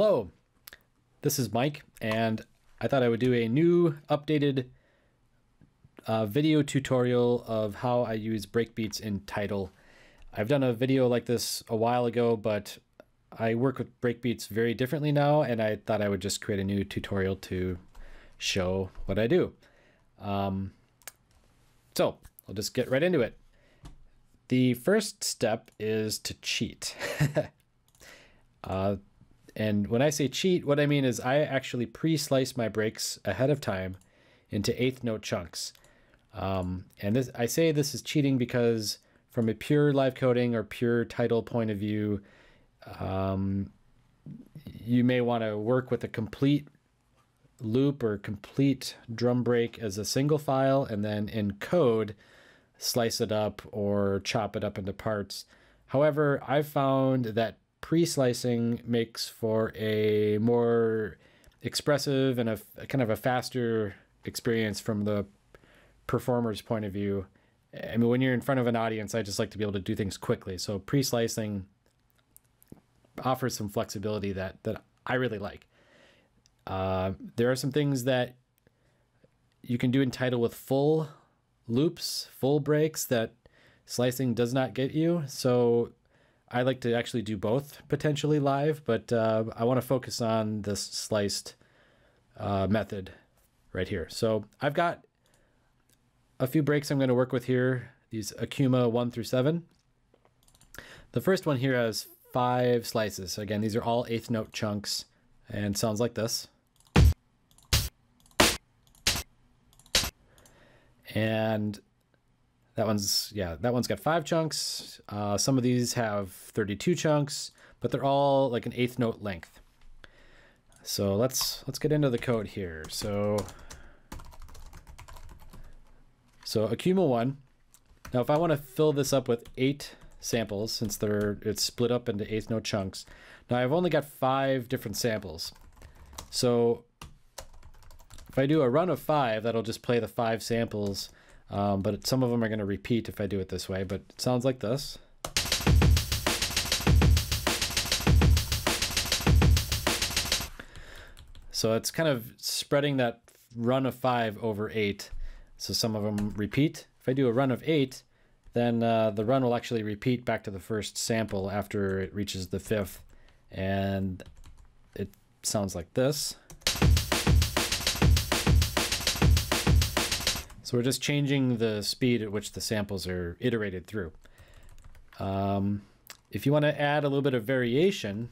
Hello, this is Mike, and I thought I would do a new updated uh, video tutorial of how I use breakbeats in Tidal. I've done a video like this a while ago, but I work with breakbeats very differently now, and I thought I would just create a new tutorial to show what I do. Um, so I'll just get right into it. The first step is to cheat. uh, and when I say cheat, what I mean is I actually pre-slice my breaks ahead of time into eighth note chunks. Um, and this, I say this is cheating because from a pure live coding or pure Tidal point of view, um, you may want to work with a complete loop or complete drum break as a single file and then in code slice it up or chop it up into parts. However, I've found that pre-slicing makes for a more expressive and a, a, kind of a faster experience from the performer's point of view. I mean, when you're in front of an audience, I just like to be able to do things quickly. So pre-slicing offers some flexibility that that I really like. Uh, there are some things that you can do in Tidal with full loops, full breaks that slicing does not get you. So I like to actually do both potentially live, but uh, I want to focus on this sliced uh, method right here. So I've got a few breaks I'm going to work with here, these Akuma 1 through 7. The first one here has five slices. So again, these are all eighth note chunks and sounds like this. And that one's, yeah, that one's got five chunks. Uh, some of these have 32 chunks, but they're all like an eighth note length. So let's, let's get into the code here. So, so Akuma 1. Now, if I want to fill this up with eight samples, since they're it's split up into eighth note chunks, now I've only got five different samples. So if I do a run of five, that'll just play the five samples um, but some of them are going to repeat if I do it this way, but it sounds like this. So it's kind of spreading that run of five over eight. So some of them repeat. If I do a run of eight, then uh, the run will actually repeat back to the first sample after it reaches the fifth. And it sounds like this. So we're just changing the speed at which the samples are iterated through. Um, if you want to add a little bit of variation,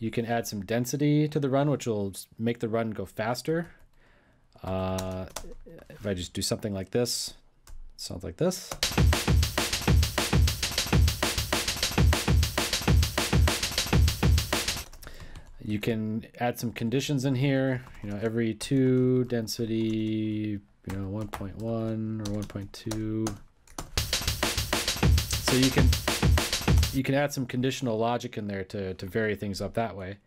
you can add some density to the run, which will make the run go faster. Uh, if I just do something like this, sounds like this. You can add some conditions in here, you know, every two density you know 1.1 or 1.2 so you can you can add some conditional logic in there to, to vary things up that way.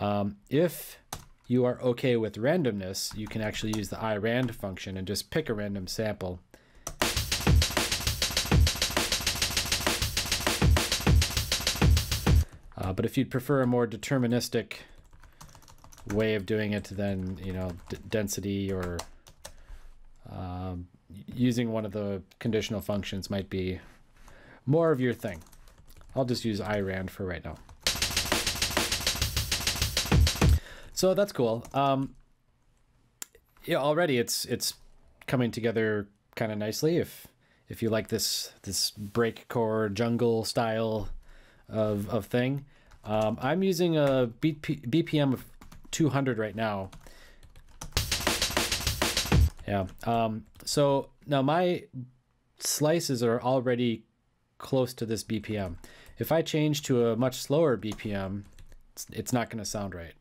Um, if you are okay with randomness you can actually use the irand function and just pick a random sample. Uh, but if you'd prefer a more deterministic way of doing it then you know density or um, using one of the conditional functions might be more of your thing. I'll just use irand for right now. So that's cool. Um, yeah, already it's it's coming together kind of nicely. If if you like this this breakcore jungle style of of thing, um, I'm using a BP, BPM of 200 right now, yeah. Um, so now my slices are already close to this BPM. If I change to a much slower BPM, it's, it's not going to sound right.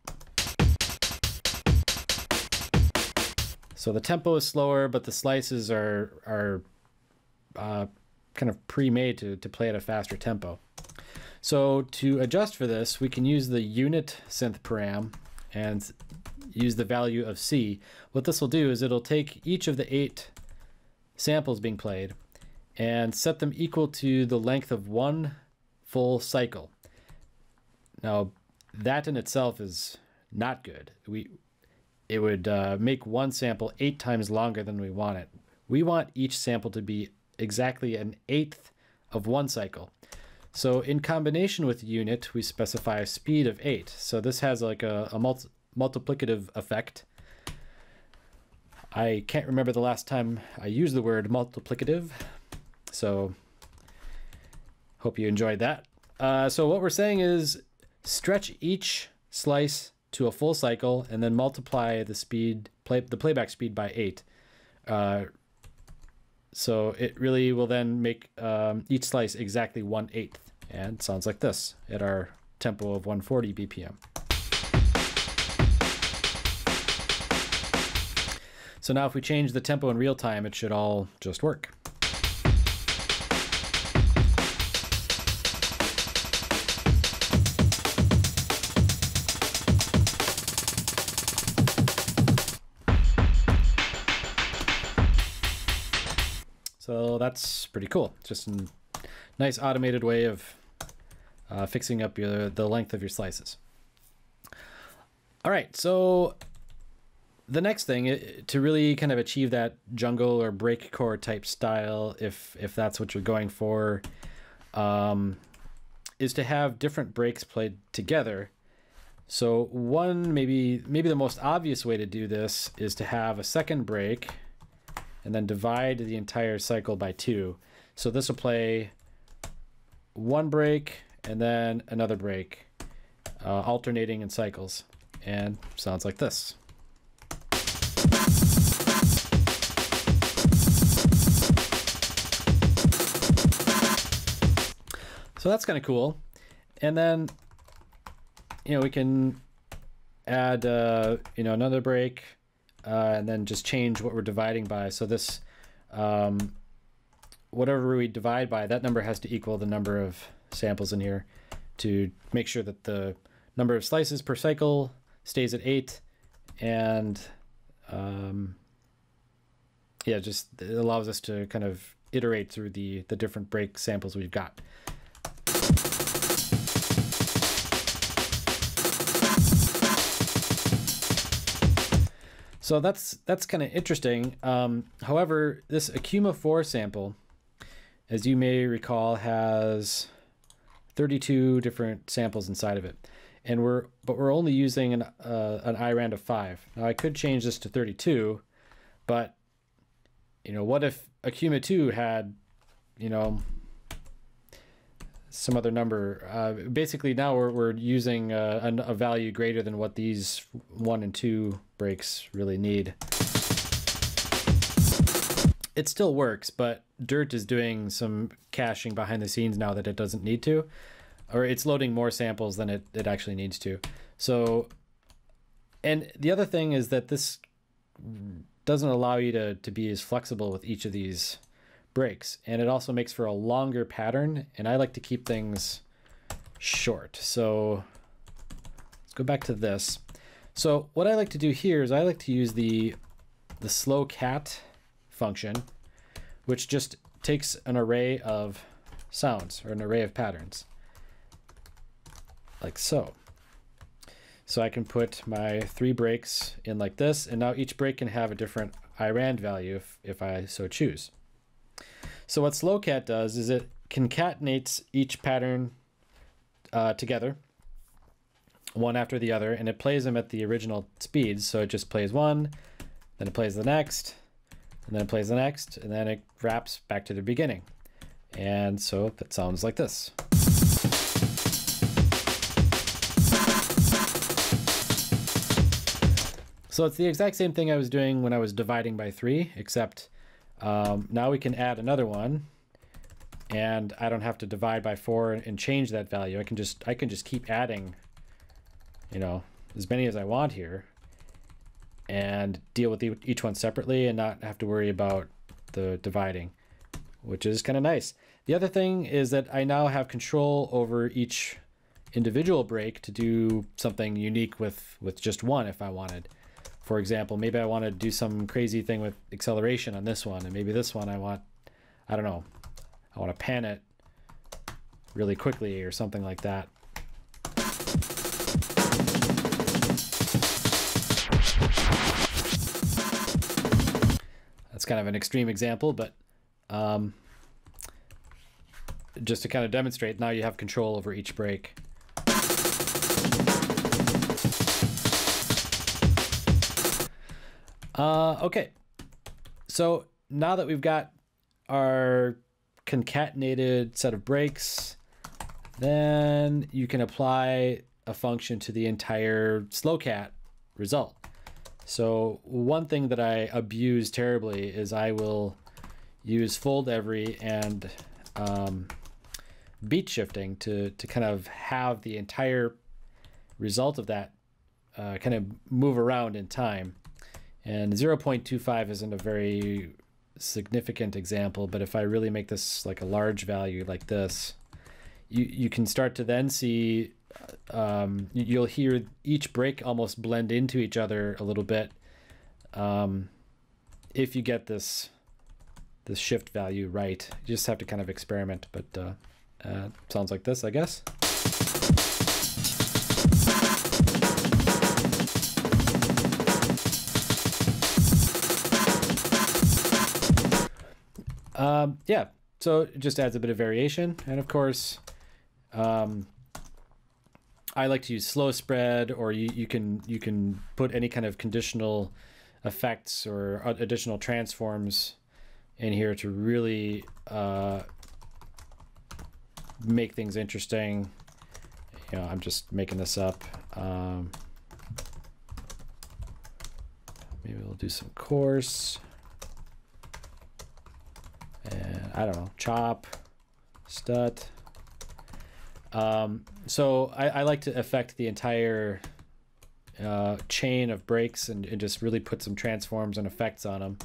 So the tempo is slower, but the slices are are uh, kind of pre-made to, to play at a faster tempo. So to adjust for this, we can use the unit synth param and use the value of C. What this will do is it'll take each of the eight samples being played and set them equal to the length of one full cycle. Now, that in itself is not good. We it would uh, make one sample eight times longer than we want it. We want each sample to be exactly an eighth of one cycle. So in combination with unit, we specify a speed of eight. So this has like a, a multi multiplicative effect. I can't remember the last time I used the word multiplicative, so hope you enjoyed that. Uh, so what we're saying is stretch each slice to a full cycle and then multiply the speed, play, the playback speed by eight. Uh, so it really will then make um, each slice exactly one eighth and sounds like this at our tempo of 140 BPM. So now if we change the tempo in real time, it should all just work. So that's pretty cool. Just a nice automated way of uh, fixing up your, the length of your slices. All right, so the next thing to really kind of achieve that jungle or breakcore type style, if if that's what you're going for, um, is to have different breaks played together. So one maybe maybe the most obvious way to do this is to have a second break and then divide the entire cycle by two. So this will play one break and then another break, uh, alternating in cycles. And sounds like this. So that's kind of cool. And then, you know, we can add, uh, you know, another break, uh, and then just change what we're dividing by. So this, um, whatever we divide by, that number has to equal the number of samples in here to make sure that the number of slices per cycle stays at eight and um, yeah, just it allows us to kind of iterate through the, the different break samples we've got. So that's that's kind of interesting. Um, however, this Akuma 4 sample, as you may recall, has 32 different samples inside of it. And we're but we're only using an uh, an IRAND of 5. Now I could change this to 32, but you know, what if Akuma 2 had, you know, some other number. Uh, basically, now we're, we're using uh, a, a, value greater than what these one and two breaks really need. It still works, but Dirt is doing some caching behind the scenes now that it doesn't need to, or it's loading more samples than it, it actually needs to. So, and the other thing is that this doesn't allow you to, to be as flexible with each of these breaks and it also makes for a longer pattern and I like to keep things short so let's go back to this so what I like to do here is I like to use the the slow cat function which just takes an array of sounds or an array of patterns like so so I can put my three breaks in like this and now each break can have a different IRAND value if, if I so choose. So what slowcat does is it concatenates each pattern uh, together, one after the other, and it plays them at the original speeds. So it just plays one, then it plays the next, and then it plays the next, and then it wraps back to the beginning. And so it sounds like this. So it's the exact same thing I was doing when I was dividing by three, except um, now we can add another one and I don't have to divide by four and change that value. I can just I can just keep adding, you know, as many as I want here and deal with each one separately and not have to worry about the dividing, which is kind of nice. The other thing is that I now have control over each individual break to do something unique with, with just one if I wanted for example, maybe I want to do some crazy thing with acceleration on this one, and maybe this one I want, I don't know, I want to pan it really quickly or something like that. Kind of an extreme example, but um, just to kind of demonstrate, now you have control over each break. Uh, okay, so now that we've got our concatenated set of breaks, then you can apply a function to the entire slowcat result. So one thing that I abuse terribly is I will use fold every and um, beat shifting to, to kind of have the entire result of that uh, kind of move around in time. And 0.25 isn't a very significant example, but if I really make this like a large value like this, you, you can start to then see, um, you'll hear each break almost blend into each other a little bit um, if you get this this shift value right. You just have to kind of experiment, but uh, uh, sounds like this, I guess. Um, yeah, so it just adds a bit of variation. And of course, um, I like to use slow spread, or you, you can you can put any kind of conditional effects or additional transforms in here to really uh, make things interesting. You know, I'm just making this up. Um, maybe we'll do some coarse. And I don't know, chop, stut. Um, so I, I like to affect the entire uh, chain of breaks and, and just really put some transforms and effects on them.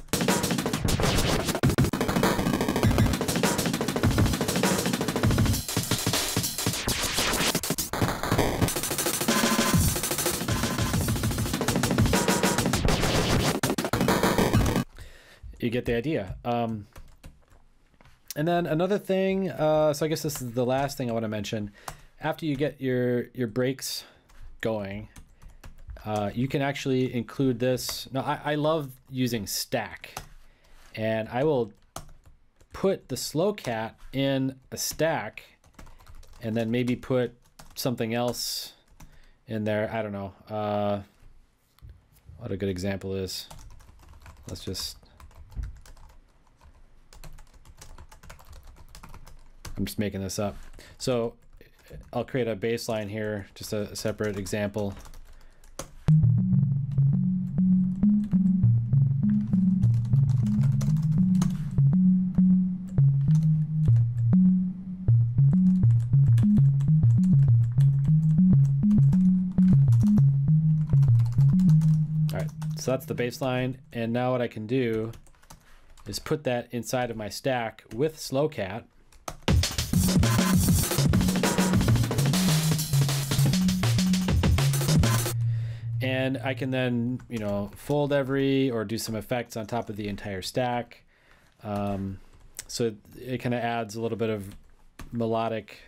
you get the idea. Um, and then another thing, uh, so I guess this is the last thing I want to mention. After you get your your breaks going, uh, you can actually include this. Now, I, I love using stack, and I will put the slow cat in a stack, and then maybe put something else in there. I don't know. Uh, what a good example is. Let's just I'm just making this up. So I'll create a bassline here, just a, separate example. All right, so that's the bassline. And now what I can do is put that inside of my stack with Slowcat. And I can then, you know, fold every or do some effects on top of the entire stack. Um, so it kind of adds a little bit of melodic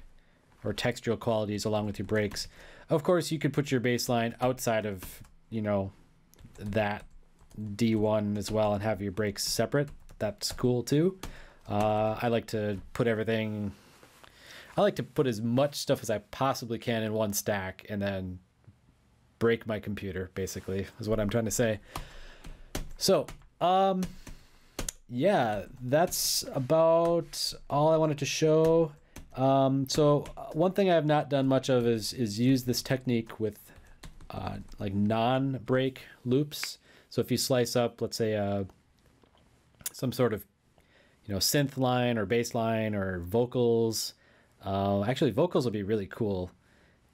or textural qualities along with your breaks. Of course, you could put your bassline outside of, you know, that D1 as well and have your breaks separate. That's cool too. Uh, I like to put everything I like to put as much stuff as I possibly can in one stack and then break my computer, basically, is what I'm trying to say. So, um, yeah, that's about all I wanted to show. Um, so uh, one thing I have not done much of is is use this technique with uh, like non-break loops. So if you slice up, let's say, uh, some sort of you know synth line or bass line or vocals, uh, actually, vocals would be really cool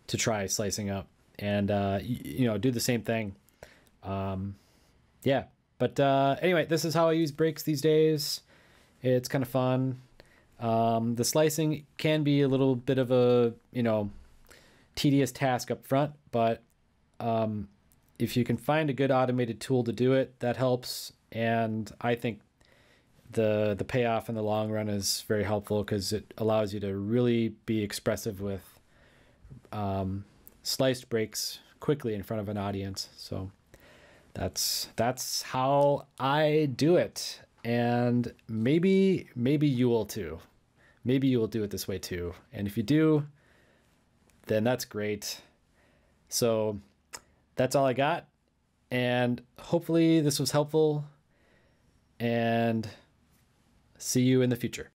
to try slicing up and, uh, you, know, do the same thing. Um, yeah. But uh, anyway, this is how I use breaks these days. It's kind of fun. Um, the slicing can be a little bit of a, you know, tedious task up front, but um, if you can find a good automated tool to do it, that helps. And I think the the payoff in the long run is very helpful because it allows you to really be expressive with um, sliced breaks quickly in front of an audience. So that's that's how I do it. and maybe maybe you will too. Maybe you will do it this way too. And if you do, then that's great. So that's all I got. And hopefully this was helpful. And see you in the future.